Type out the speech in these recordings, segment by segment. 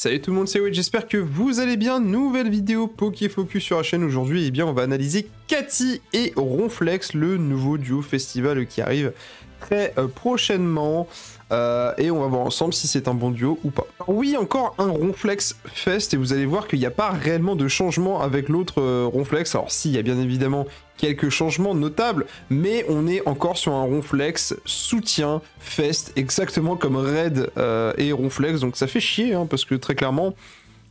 Salut tout le monde, c'est Wade, j'espère que vous allez bien. Nouvelle vidéo Poké Focus sur la chaîne aujourd'hui. Eh bien, on va analyser Cathy et Ronflex, le nouveau duo festival qui arrive très euh, prochainement. Euh, et on va voir ensemble si c'est un bon duo ou pas. oui, encore un Ronflex Fest, et vous allez voir qu'il n'y a pas réellement de changement avec l'autre euh, Ronflex. Alors si, y a bien évidemment quelques changements notables, mais on est encore sur un Ronflex soutien Fest, exactement comme Red et Ronflex, donc ça fait chier, hein, parce que très clairement,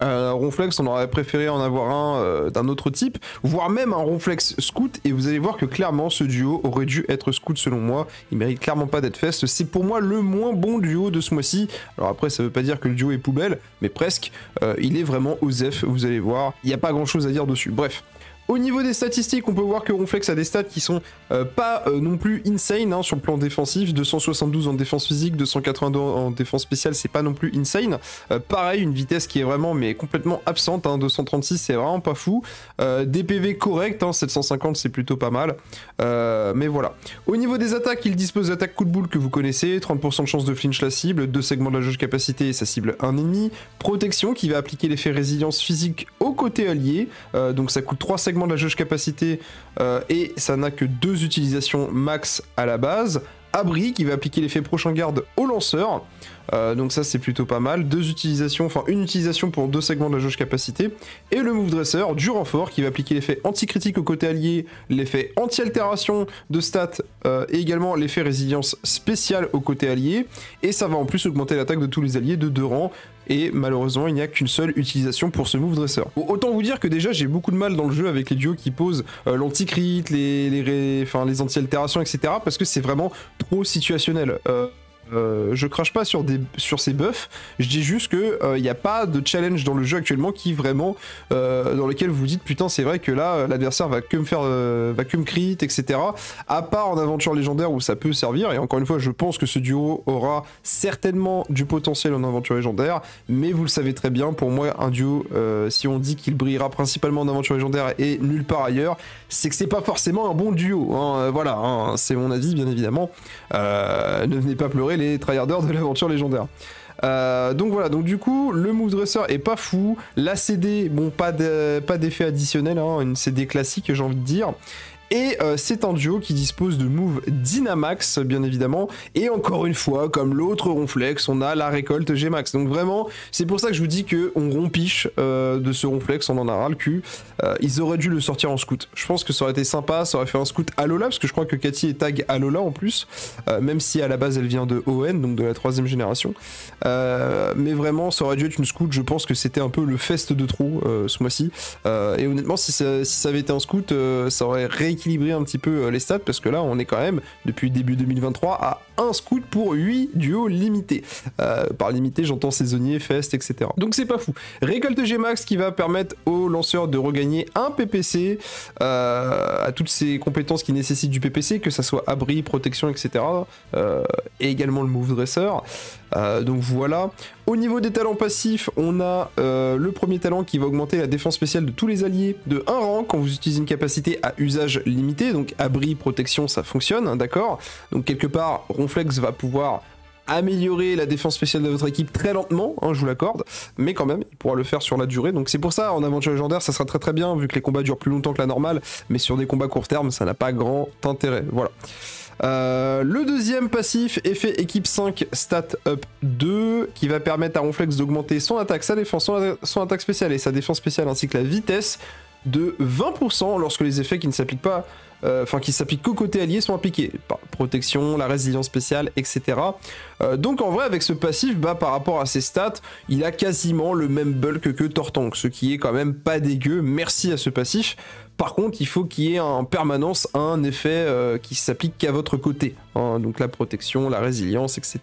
un Ronflex, on aurait préféré en avoir un euh, d'un autre type, voire même un Ronflex Scout, et vous allez voir que clairement ce duo aurait dû être Scout selon moi, il mérite clairement pas d'être Fest, c'est pour moi le moins bon duo de ce mois-ci, alors après ça veut pas dire que le duo est poubelle, mais presque, euh, il est vraiment Osef, vous allez voir, il n'y a pas grand chose à dire dessus, bref. Au niveau des statistiques, on peut voir que Ronflex a des stats qui sont euh, pas euh, non plus insane hein, sur le plan défensif. 272 en défense physique, 282 en défense spéciale, c'est pas non plus insane. Euh, pareil, une vitesse qui est vraiment mais complètement absente. 236, hein, c'est vraiment pas fou. des PV corrects, 750, c'est plutôt pas mal. mais voilà. Au niveau des attaques, il dispose d'attaque coup de boule que vous connaissez, 30% de chance de flinch la cible, deux segments de la jauge capacité et ça cible un ennemi. Protection qui va appliquer l'effet résilience physique au côté allié, donc ça coûte 3 segments de la jauge capacité euh, et ça n'a que deux utilisations max à la base. Abri qui va appliquer l'effet prochain garde au lanceur. Euh, donc ça c'est plutôt pas mal. Deux utilisations, enfin une utilisation pour deux segments de la jauge capacité. Et le move dresser du renfort qui va appliquer l'effet anti-critique au côté allié, l'effet anti-altération de stats euh, et également l'effet résilience spéciale au côté allié. Et ça va en plus augmenter l'attaque de tous les alliés de deux rangs et malheureusement il n'y a qu'une seule utilisation pour ce move dresser. autant vous dire que déjà j'ai beaucoup de mal dans le jeu avec les duos qui posent euh, l'anti-crit, les, les, les anti-altérations, etc. parce que c'est vraiment trop situationnel. Euh, euh, je crache pas sur, ces buffs, je dis juste que il n'y a pas de challenge dans le jeu actuellement qui vraiment dans lequel vous vous dites putain c'est vrai que là l'adversaire va que me faire va que me crit etc. À part en aventure légendaire où ça peut servir et encore une fois je pense que ce duo aura certainement du potentiel en aventure légendaire mais vous le savez très bien pour moi un duo si on dit qu'il brillera principalement en aventure légendaire et nulle part ailleurs c'est que c'est pas forcément un bon duo hein, voilà hein, c'est mon avis bien évidemment. Ne venez pas pleurer les tryharders de l'aventure légendaire. Euh, donc voilà, donc du coup, le move dresser est pas fou. La CD, bon, pas d'effet additionnel, hein, une CD classique, j'ai envie de dire. Et euh, c'est un duo qui dispose de move Dynamax, bien évidemment. Et encore une fois, comme l'autre Ronflex, on a la récolte Gmax. Donc vraiment, c'est pour ça que je vous dis qu'on rompiche euh, de ce Ronflex, on en a ras le cul. Euh, ils auraient dû le sortir en scout. Je pense que ça aurait été sympa, ça aurait fait un scout Alola, parce que je crois que Cathy est tag Alola en plus. même si à la base elle vient de ON, donc de la troisième génération. mais vraiment, ça aurait dû être une scout. Je pense que c'était un peu le fest de trop ce mois-ci. et honnêtement, si ça, avait été un scout, ça aurait rééquilibré équilibrer un petit peu euh, les stats parce que là on est quand même depuis début 2023 à un scout pour 8 duos limités. Euh, par limité j'entends saisonnier, fest, etc. Donc c'est pas fou. Récolte Gmax qui va permettre aux lanceurs de regagner un PPC euh, à toutes ces compétences qui nécessitent du PPC, que ça soit abri, protection, etc. et également le move dresser. donc voilà. Au niveau des talents passifs, on a le premier talent qui va augmenter la défense spéciale de tous les alliés de 1 rang quand vous utilisez une capacité à usage limité, donc abri, protection, ça fonctionne, hein, d'accord Donc quelque part, Ronflex va pouvoir améliorer la défense spéciale de votre équipe très lentement, hein, je vous l'accorde, mais quand même, il pourra le faire sur la durée. Donc c'est pour ça, en aventure légendaire, ça sera très très bien, vu que les combats durent plus longtemps que la normale, mais sur des combats court terme, ça n'a pas grand intérêt. Voilà. Euh, le deuxième passif, effet équipe 5 stat up 2, qui va permettre à Ronflex d'augmenter son attaque, sa défense, son attaque spéciale et sa défense spéciale, ainsi que la vitesse de 20% lorsque les effets qui ne s'appliquent pas, enfin qui s'appliquent qu'au côté allié sont appliqués. Protection, la résilience spéciale, etc. Euh, donc en vrai avec ce passif, bah, par rapport à ses stats, il a quasiment le même bulk que Tortank, ce qui est quand même pas dégueu, merci à ce passif. Par contre, il faut qu'il y ait en permanence un effet euh, qui s'applique qu'à votre côté. Hein. donc la protection, la résilience, etc.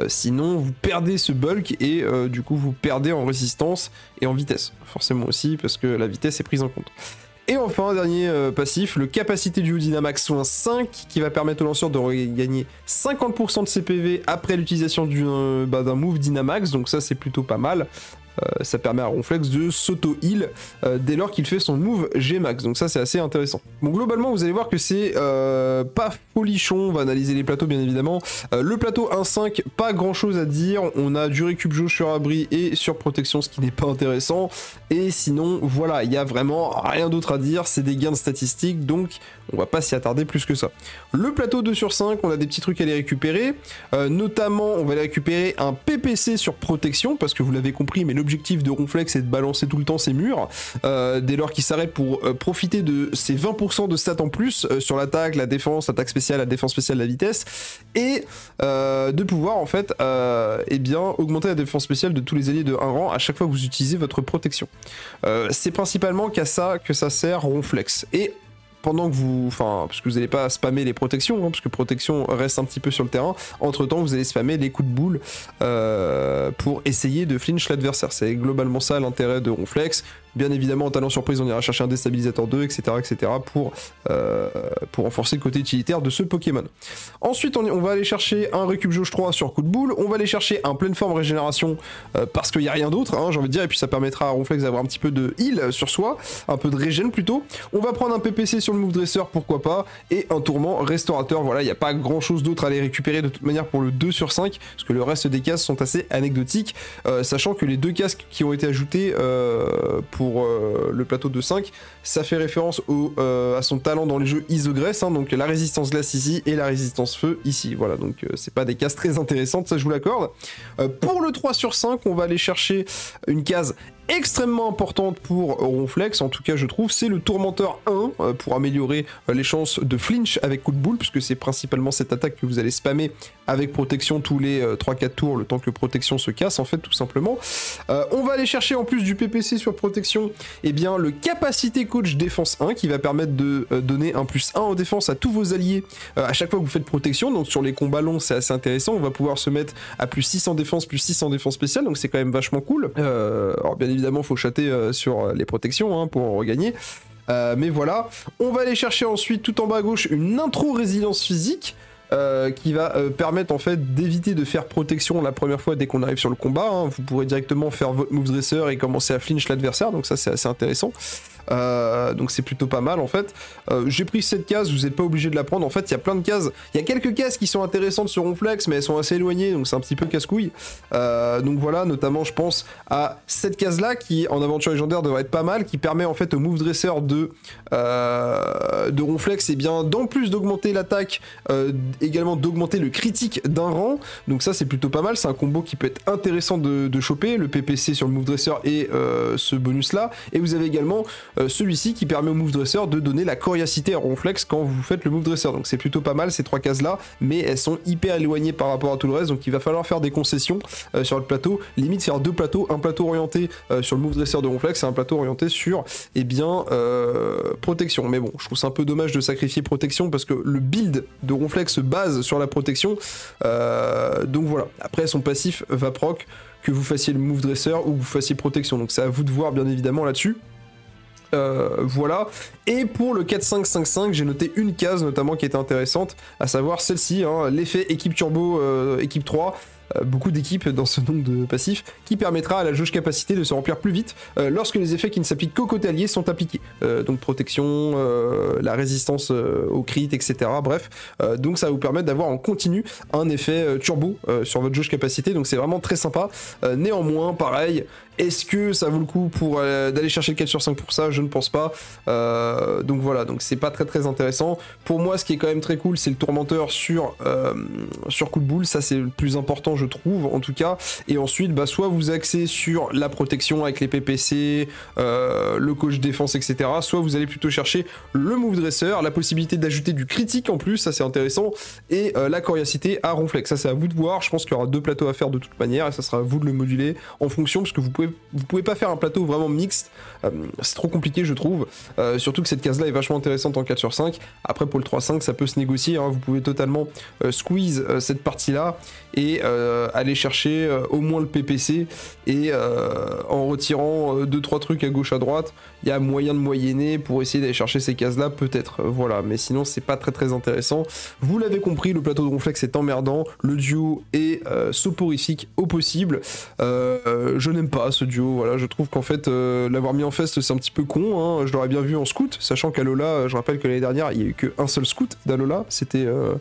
Euh, sinon, vous perdez ce bulk et euh, du coup, vous perdez en résistance et en vitesse. Forcément aussi, parce que la vitesse est prise en compte. Et enfin, dernier passif, le capacité du Dynamax soin 5 qui va permettre au lanceur de regagner 50% de CPV après l'utilisation bah, d'un move Dynamax, donc ça c'est plutôt pas mal. Ça permet à Ronflex de s'auto-heal dès lors qu'il fait son move G-Max. Donc ça c'est assez intéressant. Bon globalement vous allez voir que c'est pas folichon, on va analyser les plateaux bien évidemment. le plateau 1-5, pas grand chose à dire, on a du récup sur abri et sur protection, ce qui n'est pas intéressant. Et sinon voilà, il y a vraiment rien d'autre à dire, c'est des gains de statistiques, donc on va pas s'y attarder plus que ça. Le plateau 2 sur 5, on a des petits trucs à les récupérer, euh, notamment on va aller récupérer un PPC sur protection, parce que vous l'avez compris, mais l'objectif de Ronflex est de balancer tout le temps ses murs, euh, dès lors qu'il s'arrête pour euh, profiter de ces 20% de stats en plus sur l'attaque, la défense, l'attaque spéciale, la défense spéciale, la vitesse, et de pouvoir en fait eh augmenter la défense spéciale de tous les alliés de 1 rang à chaque fois que vous utilisez votre protection. C'est principalement qu'à ça que ça sert Ronflex. Et pendant que vous, enfin, parce que vous n'allez pas spammer les protections, hein, parce que protection reste un petit peu sur le terrain. Entre temps, vous allez spammer les coups de boule euh, pour essayer de flinch l'adversaire. C'est globalement ça l'intérêt de Ronflex. Bien évidemment, en talent surprise, on ira chercher un déstabilisateur 2, etc. etc. pour, euh, pour renforcer le côté utilitaire de ce Pokémon. Ensuite, on, va aller chercher un récup jauge 3 sur coup de boule. On va aller chercher un pleine forme régénération euh, parce qu'il n'y a rien d'autre, hein, j'ai envie de dire. Et puis ça permettra à Ronflex d'avoir un petit peu de heal sur soi, un peu de régène plutôt. On va prendre un PPC sur le move dresseur, pourquoi pas. Et un tourment restaurateur. Voilà, il n'y a pas grand chose d'autre à aller récupérer de toute manière pour le 2 sur 5. Parce que le reste des cases sont assez anecdotiques. Euh, sachant que les deux casques qui ont été ajoutés pour euh, le plateau de 5, ça fait référence au, euh, à son talent dans les jeux Isogress, hein, donc la résistance glace ici et la résistance feu ici. Voilà, donc euh, c'est pas des cases très intéressantes, ça je vous l'accorde. pour le 3 sur 5, on va aller chercher une case extrêmement importante pour Ronflex, en tout cas je trouve, c'est le Tourmenteur 1 euh, pour améliorer euh, les chances de flinch avec coup de boule, puisque c'est principalement cette attaque que vous allez spammer avec protection tous les 3-4 euh, tours, le temps que protection se casse en fait tout simplement. on va aller chercher en plus du PPC sur protection, et eh bien le capacité coach défense 1 qui va permettre de donner un plus 1 en défense à tous vos alliés à chaque fois que vous faites protection, donc sur les combats longs c'est assez intéressant, on va pouvoir se mettre à plus 6 en défense, plus 6 en défense spéciale, donc c'est quand même vachement cool. alors bien évidemment, faut chater euh, sur les protections hein, pour en regagner. Euh, mais voilà, on va aller chercher ensuite tout en bas à gauche une intro résilience physique. Euh, qui va permettre en fait d'éviter de faire protection la première fois dès qu'on arrive sur le combat. Hein. Vous pourrez directement faire votre move dresser et commencer à flinch l'adversaire, donc ça c'est assez intéressant. Euh, donc c'est plutôt pas mal en fait. Euh, j'ai pris cette case, vous n'êtes pas obligé de la prendre. En fait, il y a plein de cases. Il y a quelques cases qui sont intéressantes sur Ronflex, mais elles sont assez éloignées, donc c'est un petit peu casse-couille. Euh, donc voilà, notamment je pense à cette case-là qui en aventure légendaire devrait être pas mal, qui permet en fait au move dresser de, de Ronflex, et eh bien d'en plus d'augmenter l'attaque, également d'augmenter le critique d'un rang. Donc ça c'est plutôt pas mal, c'est un combo qui peut être intéressant de choper, le PPC sur le move dresser et ce bonus là. Et vous avez également euh, celui-ci qui permet au move dresser de donner la coriacité à Ronflex quand vous faites le move dresser. Donc c'est plutôt pas mal ces trois cases là, mais elles sont hyper éloignées par rapport à tout le reste, donc il va falloir faire des concessions euh, sur le plateau, limite faire deux plateaux, un plateau orienté euh, sur le move dresser de Ronflex et un plateau orienté sur eh bien protection. Mais bon, je trouve c'est un peu dommage de sacrifier protection parce que le build de Ronflex se base sur la protection. donc voilà. Après son passif va proc que vous fassiez le move dresser ou que vous fassiez protection. Donc c'est à vous de voir bien évidemment là-dessus. Euh, voilà. Et pour le 4-5-5-5, j'ai noté une case notamment qui était intéressante, à savoir celle-ci, hein, l'effet équipe turbo euh, équipe 3. Euh, beaucoup d'équipes dans ce nombre de passifs, qui permettra à la jauge capacité de se remplir plus vite lorsque les effets qui ne s'appliquent qu'au côté allié sont appliqués. Donc protection, la résistance au crit, etc. Bref, donc ça vous permettre d'avoir en continu un effet turbo sur votre jauge capacité, donc c'est vraiment très sympa. néanmoins, pareil, est-ce que ça vaut le coup pour d'aller chercher le 4 sur 5 pour ça? Je ne pense pas. donc voilà, donc c'est pas très très intéressant. Pour moi, ce qui est quand même très cool, c'est le tourmenteur sur, sur coup de boule. Ça, c'est le plus important, je trouve, en tout cas. Et ensuite, bah, soit vous axez sur la protection avec les PPC, euh, le coach défense, etc. Soit vous allez plutôt chercher le move dresser, la possibilité d'ajouter du critique en plus, ça c'est intéressant, et euh, la coriacité à ronflex. Ça c'est à vous de voir. Je pense qu'il y aura deux plateaux à faire de toute manière, et ça sera à vous de le moduler en fonction, parce que vous pouvez, vous pouvez pas faire un plateau vraiment mixte. Euh, c'est trop compliqué, je trouve. surtout que cette case-là est vachement intéressante en 4 sur 5. Après, pour le 3-5, ça peut se négocier. Hein. Vous pouvez totalement squeeze cette partie-là et aller chercher au moins le PPC et en retirant 2-3 trucs à gauche à droite, il y a moyen de moyenner pour essayer d'aller chercher ces cases là peut-être, voilà, mais sinon c'est pas très très intéressant. Vous l'avez compris, le plateau de Ronflex est emmerdant, le duo est soporifique au possible, je n'aime pas ce duo, voilà, je trouve qu'en fait l'avoir mis en fest c'est un petit peu con, hein. je l'aurais bien vu en scout, sachant qu'à Lola, je rappelle que l'année dernière il y a eu qu'un seul scout d'Alola, c'était... Euh,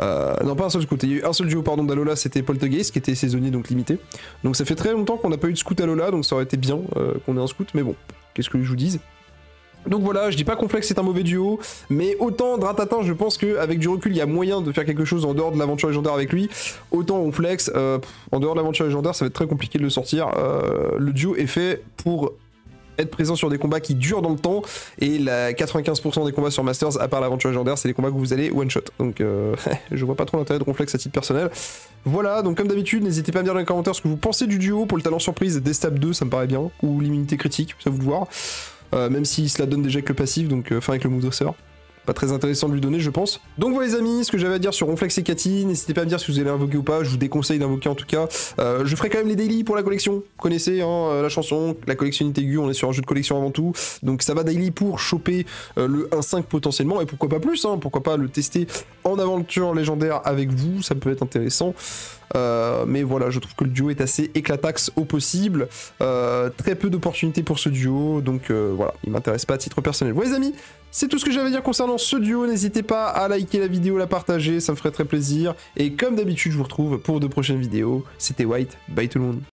euh, non, pas un seul scout, il y a eu un seul duo pardon d'Alola, c'était Poltergeist qui était saisonnier donc limité. Donc ça fait très longtemps qu'on n'a pas eu de scout Alola, donc ça aurait été bien euh, qu'on ait un scout, mais bon, qu'est-ce que je vous dise donc voilà, je dis pas Complexe c'est un mauvais duo, mais autant Dratatan, je pense qu'avec du recul, il y a moyen de faire quelque chose en dehors de l'aventure légendaire avec lui. Autant Ronflex, en dehors de l'aventure légendaire, ça va être très compliqué de le sortir. le duo est fait pour être présent sur des combats qui durent dans le temps et la 95% des combats sur Masters à part l'aventure légendaire c'est des combats que vous allez one shot donc euh, je vois pas trop l'intérêt de Ronflex à titre personnel voilà donc comme d'habitude n'hésitez pas à me dire dans les commentaires ce que vous pensez du duo pour le talent surprise Destab 2 ça me paraît bien ou l'immunité critique ça vous de voir euh, même s'il se la donne déjà avec le passif donc euh, enfin avec le move pas très intéressant de lui donner, je pense. Donc voilà les amis, ce que j'avais à dire sur Ronflex et Cathy, n'hésitez pas à me dire si vous allez invoquer ou pas, je vous déconseille d'invoquer en tout cas. Euh, je ferai quand même les daily pour la collection, vous connaissez hein, euh, la chanson, la collection Itegu, on est sur un jeu de collection avant tout, donc ça va daily pour choper euh, le 1-5 potentiellement, et pourquoi pas plus, hein, pourquoi pas le tester en aventure légendaire avec vous, ça peut être intéressant. Mais voilà, je trouve que le duo est assez éclataxe au possible. très peu d'opportunités pour ce duo, donc voilà, il m'intéresse pas à titre personnel. Voilà les amis, c'est tout ce que j'avais à dire concernant ce duo. N'hésitez pas à liker la vidéo, la partager, ça me ferait très plaisir. Et comme d'habitude, je vous retrouve pour de prochaines vidéos. C'était White, bye tout le monde.